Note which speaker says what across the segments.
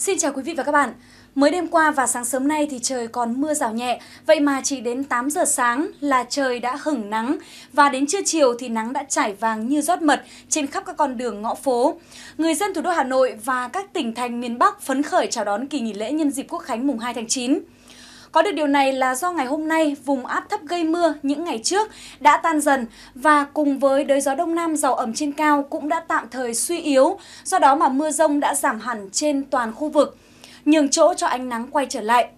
Speaker 1: Xin chào quý vị và các bạn. Mới đêm qua và sáng sớm nay thì trời còn mưa rào nhẹ, vậy mà chỉ đến 8 giờ sáng là trời đã hửng nắng và đến trưa chiều thì nắng đã trải vàng như rót mật trên khắp các con đường ngõ phố. Người dân thủ đô Hà Nội và các tỉnh thành miền Bắc phấn khởi chào đón kỳ nghỉ lễ nhân dịp Quốc khánh mùng 2 tháng 9. Có được điều này là do ngày hôm nay vùng áp thấp gây mưa những ngày trước đã tan dần và cùng với đới gió đông nam giàu ẩm trên cao cũng đã tạm thời suy yếu, do đó mà mưa rông đã giảm hẳn trên toàn khu vực, nhường chỗ cho ánh nắng quay trở lại.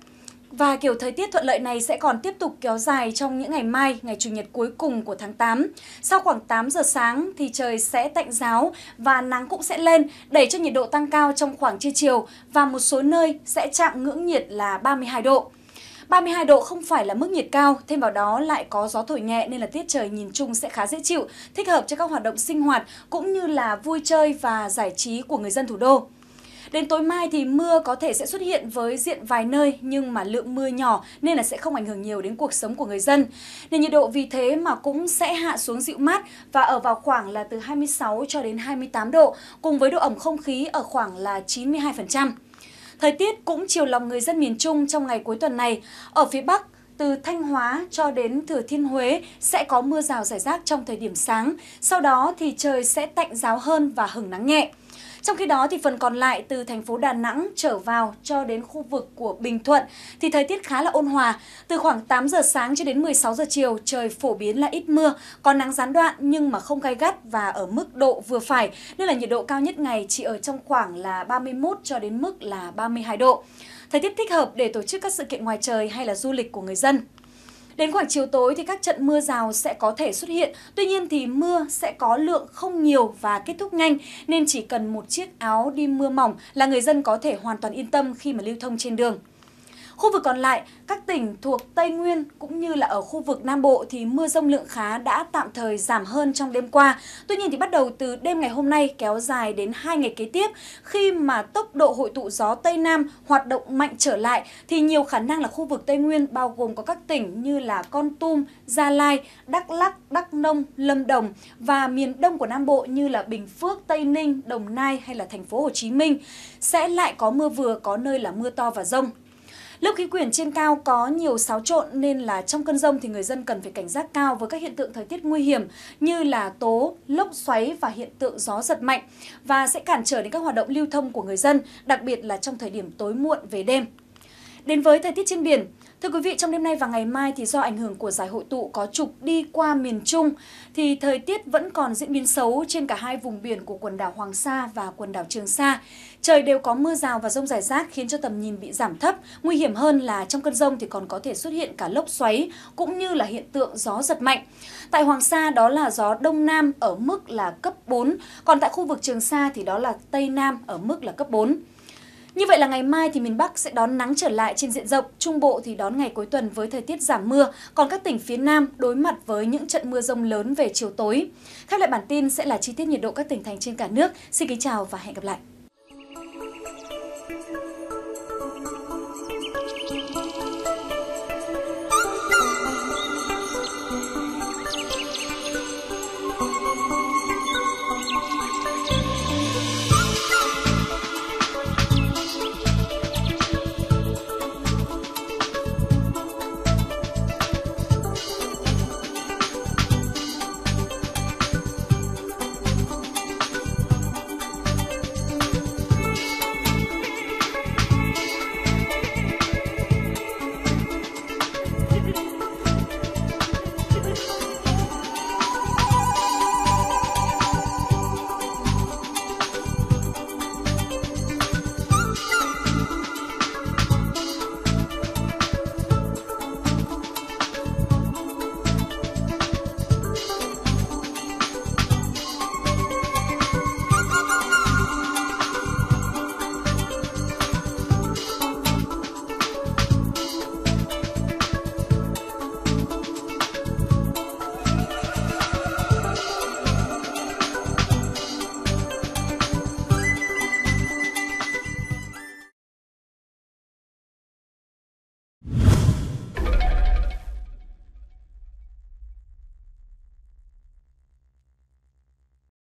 Speaker 1: Và kiểu thời tiết thuận lợi này sẽ còn tiếp tục kéo dài trong những ngày mai, ngày Chủ nhật cuối cùng của tháng 8. Sau khoảng 8 giờ sáng thì trời sẽ tạnh giáo và nắng cũng sẽ lên, đẩy cho nhiệt độ tăng cao trong khoảng trưa chiều và một số nơi sẽ chạm ngưỡng nhiệt là 32 độ. 32 độ không phải là mức nhiệt cao, thêm vào đó lại có gió thổi nhẹ nên là tiết trời nhìn chung sẽ khá dễ chịu, thích hợp cho các hoạt động sinh hoạt cũng như là vui chơi và giải trí của người dân thủ đô. Đến tối mai thì mưa có thể sẽ xuất hiện với diện vài nơi nhưng mà lượng mưa nhỏ nên là sẽ không ảnh hưởng nhiều đến cuộc sống của người dân. Nên nhiệt độ vì thế mà cũng sẽ hạ xuống dịu mát và ở vào khoảng là từ 26 cho đến 28 độ cùng với độ ẩm không khí ở khoảng là 92%. Thời tiết cũng chiều lòng người dân miền Trung trong ngày cuối tuần này. Ở phía Bắc, từ Thanh Hóa cho đến Thừa Thiên Huế sẽ có mưa rào rải rác trong thời điểm sáng. Sau đó thì trời sẽ tạnh giáo hơn và hứng nắng nhẹ. Trong khi đó thì phần còn lại từ thành phố Đà Nẵng trở vào cho đến khu vực của Bình Thuận thì thời tiết khá là ôn hòa. Từ khoảng 8 giờ sáng cho đến 16 giờ chiều trời phổ biến là ít mưa, có nắng gián đoạn nhưng mà không gai gắt và ở mức độ vừa phải nên là nhiệt độ cao nhất ngày chỉ ở trong khoảng là 31 cho đến mức là 32 độ. Thời tiết thích hợp để tổ chức các sự kiện ngoài trời hay là du lịch của người dân. Đến khoảng chiều tối thì các trận mưa rào sẽ có thể xuất hiện, tuy nhiên thì mưa sẽ có lượng không nhiều và kết thúc nhanh nên chỉ cần một chiếc áo đi mưa mỏng là người dân có thể hoàn toàn yên tâm khi mà lưu thông trên đường. Khu vực còn lại, các tỉnh thuộc Tây Nguyên cũng như là ở khu vực Nam Bộ thì mưa rông lượng khá đã tạm thời giảm hơn trong đêm qua. Tuy nhiên thì bắt đầu từ đêm ngày hôm nay kéo dài đến 2 ngày kế tiếp khi mà tốc độ hội tụ gió Tây Nam hoạt động mạnh trở lại thì nhiều khả năng là khu vực Tây Nguyên bao gồm có các tỉnh như là Con Tum, Gia Lai, Đắk Lắk, Đắk Nông, Lâm Đồng và miền Đông của Nam Bộ như là Bình Phước, Tây Ninh, Đồng Nai hay là thành phố Hồ Chí Minh sẽ lại có mưa vừa, có nơi là mưa to và rông. Lớp khí quyển trên cao có nhiều xáo trộn nên là trong cơn rông thì người dân cần phải cảnh giác cao với các hiện tượng thời tiết nguy hiểm như là tố, lốc xoáy và hiện tượng gió giật mạnh và sẽ cản trở đến các hoạt động lưu thông của người dân, đặc biệt là trong thời điểm tối muộn về đêm. Đến với thời tiết trên biển, Thưa quý vị, trong đêm nay và ngày mai thì do ảnh hưởng của giải hội tụ có trục đi qua miền Trung thì thời tiết vẫn còn diễn biến xấu trên cả hai vùng biển của quần đảo Hoàng Sa và quần đảo Trường Sa. Trời đều có mưa rào và rông rải rác khiến cho tầm nhìn bị giảm thấp. Nguy hiểm hơn là trong cơn rông thì còn có thể xuất hiện cả lốc xoáy cũng như là hiện tượng gió giật mạnh. Tại Hoàng Sa đó là gió Đông Nam ở mức là cấp 4, còn tại khu vực Trường Sa thì đó là Tây Nam ở mức là cấp 4. Như vậy là ngày mai thì miền Bắc sẽ đón nắng trở lại trên diện rộng, Trung Bộ thì đón ngày cuối tuần với thời tiết giảm mưa, còn các tỉnh phía Nam đối mặt với những trận mưa rông lớn về chiều tối. Khép lại bản tin sẽ là chi tiết nhiệt độ các tỉnh thành trên cả nước. Xin kính chào và hẹn gặp lại.